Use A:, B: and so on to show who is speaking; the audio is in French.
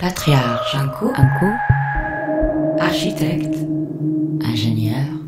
A: patriarche,
B: un coup, un
A: unco,
B: architecte,
A: ingénieur,